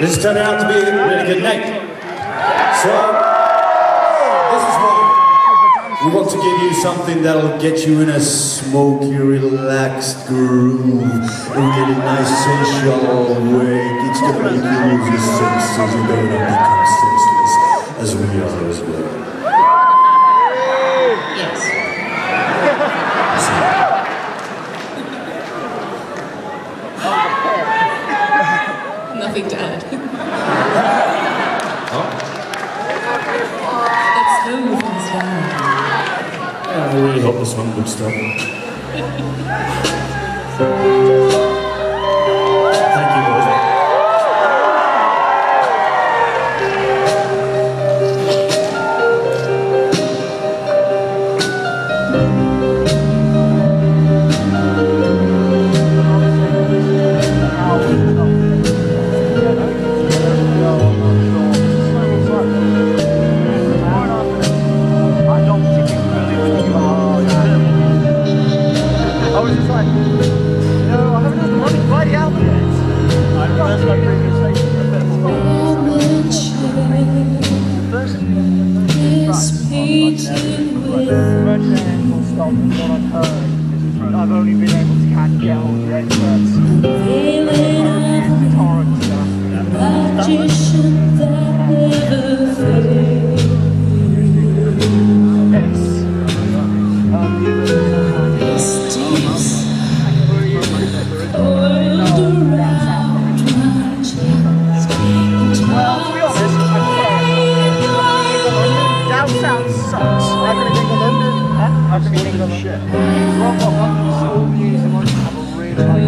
This is turning out to be a really good night. So, oh, this is why we want to give you something that'll get you in a smoky, relaxed groove, a really nice sensual way. It's gonna make you lose your senses. You're gonna become senseless, as we are as well. Hope this one stop. I've only been able to kind of get the experts.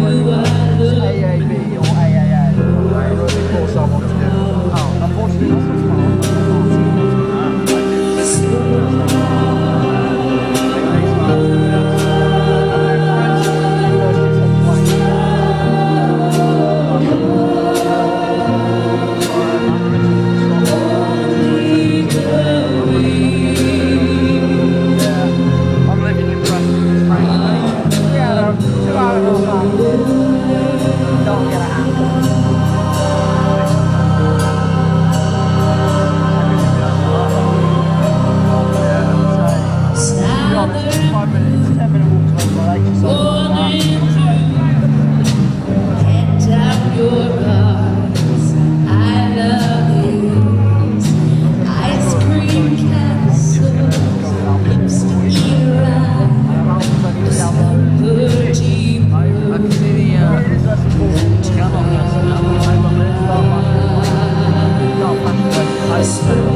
A really like Música Yes.